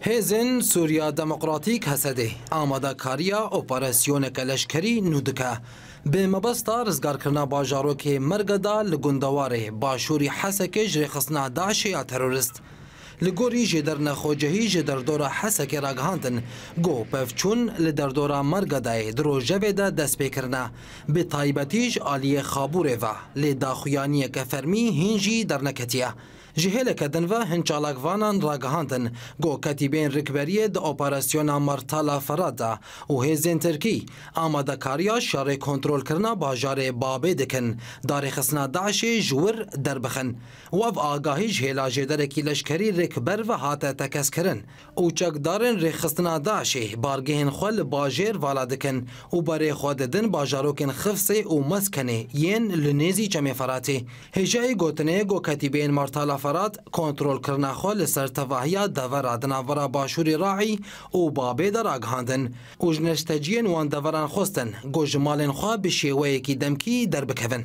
Hêzên Sûriya Demokratîk, HSD, amadekariya operasyoneke leşkerî nû dike. Bi mebesta rizgarkirina bajarokê Mergeda li gundewarê başûrî Hesekê ji rêxistina DAIŞê ya terorist. Li gorî jêderine xwecihî ji derdora Hesekê ragihandin ku pevçûn li derdora Mergedayê di rojevê de dest pê kirine, bi taybetî ji aliyê Xabûrê ve, lê daxuyaniyeke fermî hîn jî derneketiye. Ji hêleke din ve hin çalakvanan ragihandin ku ketîbên rikveriyê di operasyona Martala Ferat de û hêzên Tirkî amadekariya şerê kontrolkirina bajarê Babê dikin darêxistina DAIŞ'ê ji wir derbixin û ev agahî ji hêla jêderekî leşkerî rêkber ve hate tekez kirin û çekdarên rêxistina DAIŞ'ê bargehên xwe li bajêr vala dikin û berê xwe didin bajarokên Xifsê û Meskenê yên li nêzî Çemê Feratê. Hêjayî gotinê ku ketîbeyên Martala Ferat kontrolkirina xwe li ser tevahiya devera di navbera başûrê Raî û Babê de ragihandin û ji neşteciyên wan deveran xwestin ku ji malên xwe bi şêweyekî demkî derbikevin.